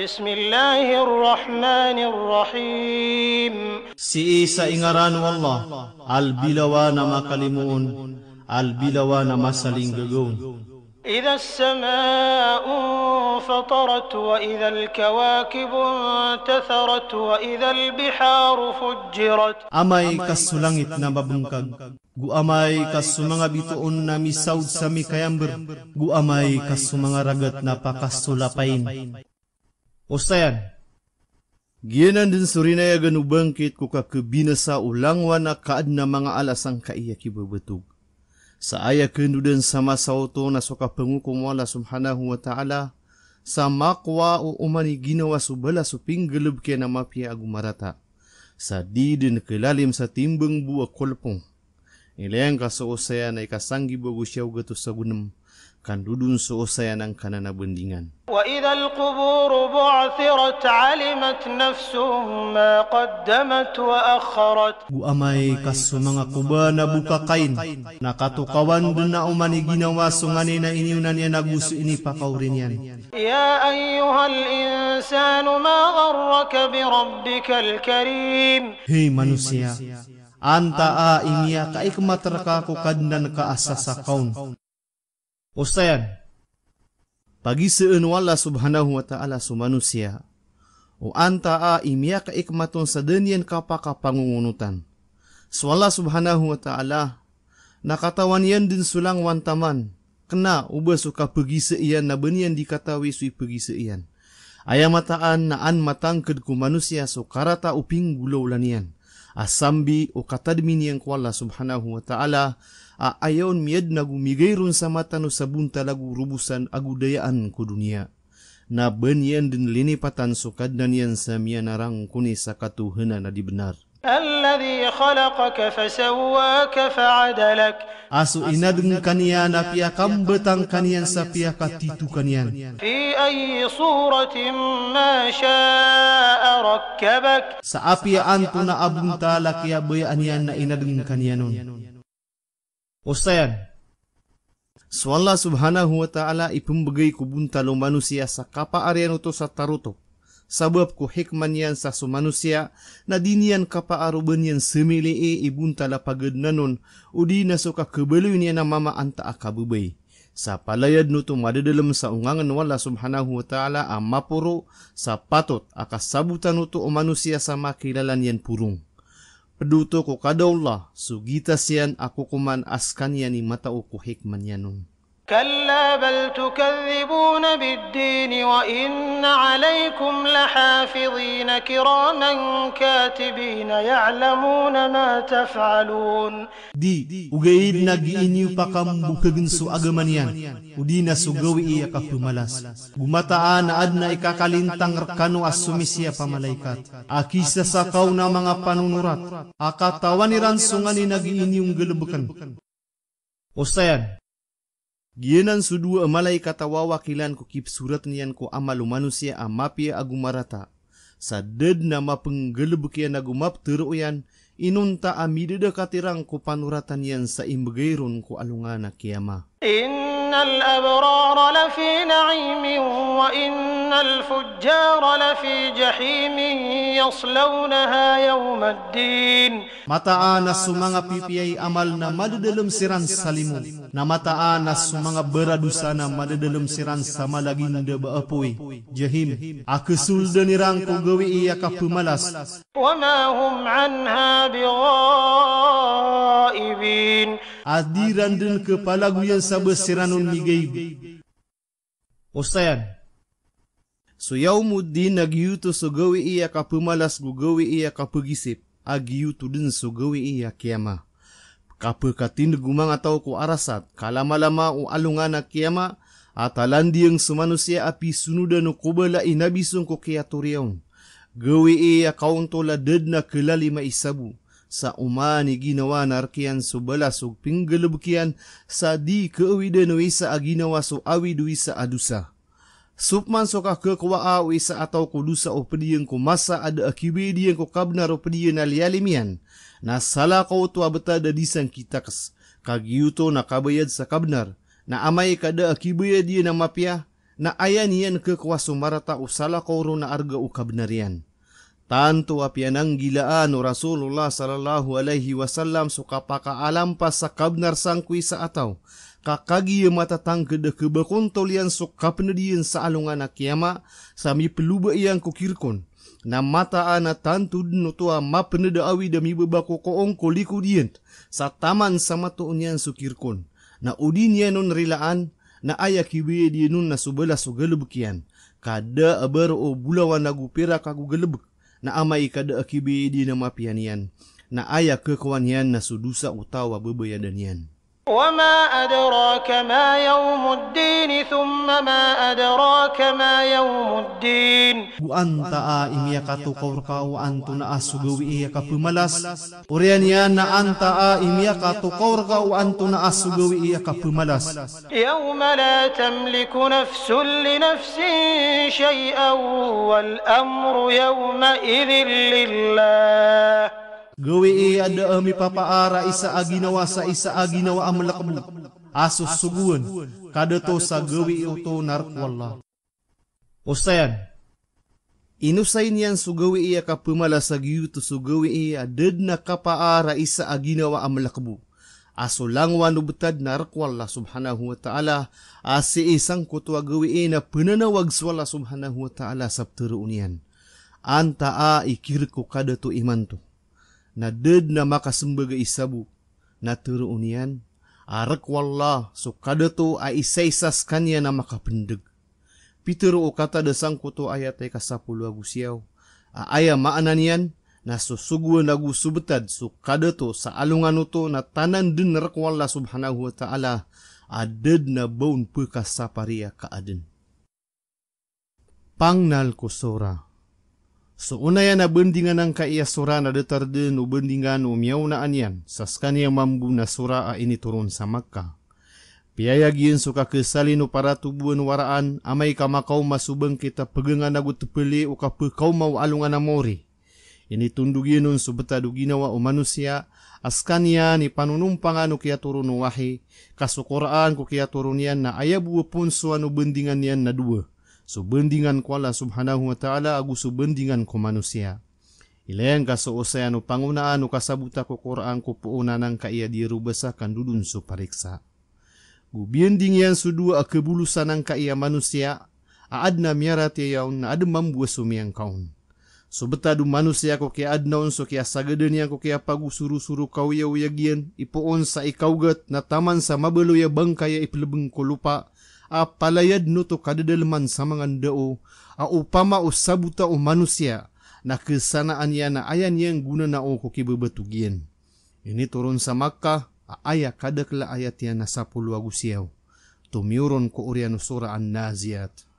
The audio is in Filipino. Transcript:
بسم الله الرحمن الرحيم سيسا إنغران والله البلوان ما قلمون البلوان ما سلينغون إذا السماء فطرت وإذا الكواكب انتثرت وإذا البحار فجرت أماي كسلانت na غو أماي كسمانا kas mga bituon na misaud sa mikayambr. Gu amay kas mga. Ustayan, Giyanan din surinaya ganubangkit ko kakabinasa ulangwa na kaad na mga alasang kaiya kibabutog. Sa aya kenudan sama sauto na suka pengukum wala subhanahu wa ta'ala, sa makwa o umani ginawa subala suping gelub kaya na mapia agumarata. Sa di din kelalim sa timbang buwa kolpong. Ilayang ka sa usaya na ikasanggi bago siyaw gato sa gunam, kandudun sa usaya ng kananabendingan. وإذا القبور بعثرت علمت نفس ما قدمت وأخرت Guamay kaso mga kuba na bukakain, nakatukawan dun na umani ginawa sungani na iniunan niya naguso ini pakaurin yan. يا أيها الإنسان ما غرك بربك الكريم Hey manusia, anta a imiya ka ikmatraka ko kadnan ka asa sa kaun. Hussein bagi seun wala subhanahu wa ta'ala sumanusia. O anta a ya imia ka ikmaton sa kapaka pangungunutan Swala subhanahu wa ta'ala Nakatawan yan din sulang wantaman Kena uba suka pergi seian na benian dikatawi sui pergi seian. Aya mataan na an matang kedku manusia so karata uping gulau lanian Asambi o katadmin yang kuala subhanahu wa ta'ala a ayon miyad na gumigayron sa mata no sa bunta lagu rubusan agudayaan ko dunia. Na banyan din linipatan so kadnan yan sa miyanarang kuni sa katuhanan na di benar. الذي خلقك فسواك فعدلك Aso inadeng kaniya na piya kambetang kaniyan sa piya katitu kaniyan. في أي صورة ما شاء ركبك Sa apiya anto na abunta lakiya bayaan yan na inadeng kaniyanon. Ustayan, So Allah subhanahu wa ta'ala ipumbagay ko buntalo manusia sa kapaarian to sa taruto. Sabab ko hikman yan sa sumanusia na diniyan kapaaruban yan semili e ibuntala pagad nanon o di na so kakabaloy niya na mama anta akabubay. Sa palayad no to madadalam sa ungangan wala subhanahu wa ta'ala ang mapuro sa patot akasabutan no to o manusia sa makilalan yan purong. Peduto ko kada Allah, sugita siyan ako kuman yan ni matao ko hikman yanon. كلا بل تكذبون بالدين وإن عليكم لحافظين كراما كاتبين يعلمون ما تفعلون. دي وغيد نغيني فقم بكغن سو أغمانيان. ودينا سو سوغوي إيا كفر ملاس. بمتعان أدنا إكا kalintang rekanu asumisiya pamalikat. Akisa sa kaw na mga أكا Akatawan ni ransungan ni nagiinyong galabukan. Ustayan, Gienan sudu amalai kata wawakilan ku kip surat nian ku amalu manusia amapi agumarata. Sadad nama penggelub kian agumap teruyan inunta amidada katirang ku panuratan yan sa imbegairun ku alungana kiyama. Innal abrar lafi na'imin wa innal fujjar lafi jahimin yaslawnaha yawmaddin. Mataan na sumanga pipiay amal na madadalam siran salimu. Na mataa na sumanga beradusa na madadalam siran sama lagi nda baapoy. Jahim, aku sulda nirang ko gawi iya ka pumalas. Wa ma hum anha bighaibin. Adiran dan kepala guyan sabah siranun migay. Ustayan, So yaw mo di nagyuto sa so gawi iya ka pumalas gugawi iya ka pagisip. Agyuto din so gawi iya kiyama. Kapakatin gumang ataw ko arasat, kalamalama o alungan na kiyama, at alandi ang sumanusia api sunudan o kubala inabisong ko kaya turyaon. Gawi iya kauntola ded na kilali maisabu, sa umani ginawa narkian so balas o pinggalabukian sa di kaawida no isa a ginawa so awidu isa adusa. Supman so ka kakwa o isa ataw ko dusa o padiyan ko masa ada akibediyan ko kabnar o padiyan na lialimian na sala ko to abata da disang kitakas kagyuto na kabayad sa kabnar. Na amay kada akibayad yan na mapya na ayan yan kekwaso marata usala kauro na arga u kabnarian. Tanto apianang gilaan o Rasulullah sallallahu alaihi wasallam so kapakaalam pa sa kabnar sangkwi sa ataw, kakagi matatang kada kebakontol yan so kapnadiyan sa alungan kiyama sa mi peluba iyang kukirkon, na mataan na tantud no tua mapneda awi dami babako koong kuliku diyan sa taman sa matuon sukirkon, na udin yan nun rilaan, na aya kiwe di nun na subala so galubkian, kada abar o bulawan na gupira kagugalubk, na amay kada akibi di na mapianian, na aya kekawan yan na sudusa utawa babayadan yan. وما أدراك ما يوم الدين ثم ما أدراك ما يوم الدين وأنت آئم قورك وأنت نأسجو إيك بملس وريانيان أنت آئم قورك وأنت نأسجو إيك ملس يوم لا تملك نفس لنفس شيئا والأمر يومئذ لله Gawi iya ada ami papaara isa aginawa sa isa aginawa amalakbu. Asus suguan. Kada to sa gawi ito narkwala. Ustayan, Inusay niyan sugawi iya ka pumala sa giyuto sugawi iya ded na kapaara isa aginawa amalakbu. Aso langwan ubutad na rakwala subhanahu wa ta'ala asi isang kutwa gawi na pananawag swala subhanahu wa ta'ala uniyan. Anta a ikirko kada to iman na ded na makasembaga isabu na turo uniyan. Arak wallah so kada to ay isaysas kanya na makapendag. Pitero o kata dasang kuto ayat ay kasapulu agusiyaw. Aaya maanan yan na susuguan lagu subetad so kada to sa alungan to na tanan din rakwala subhanahu wa ta'ala aded na baun pekas saparia kaaden. Pangnal ko sora. So una yan na bendingan ng kaiya sura na detar din o bendingan o miyaw na anyan sa skanya mambu na sura a ini turun sa Makkah. Piyayag yun so kakesalin o para tubuan waraan amay kamakaw masubang kita pegangan na gutupili o kapakaw mau alungan na mori. Ini tundug yun nun so betado ginawa o manusia askanya ni panunumpangan o kaya turun o wahi kasukuraan ko kaya turun yan na ayabu pun so ano bendingan yan na dua. subendingan ko Allah subhanahu wa ta'ala agu subendingan ko manusia. Ilayang ka sa usayan o pangunaan kasabuta ko Quran ko po unanang ka iya dirubasa kan dudun su pariksa. Gubian dingyan su dua ka iya manusia Aadna na miyara tiyaon na adamam buwas kaun. So betadu manusia ko kaya adnaon so kaya sagadani ko kaya pagusuru-suru kau ya uyagian ipoon sa ikawgat na taman sa mabalo ya bangkaya iplebeng ko lupa a palayad no to kadadalaman sa mga dao, a upama o sabuta o manusia, na kesanaan yan na ayan yang guna na o kukibabatugian. Ini turun sa Makkah, a aya kadakla ayat yan na sa puluwagusiyaw. Tumiuron ko uriano sura an naziat.